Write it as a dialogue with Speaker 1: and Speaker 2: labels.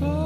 Speaker 1: heart.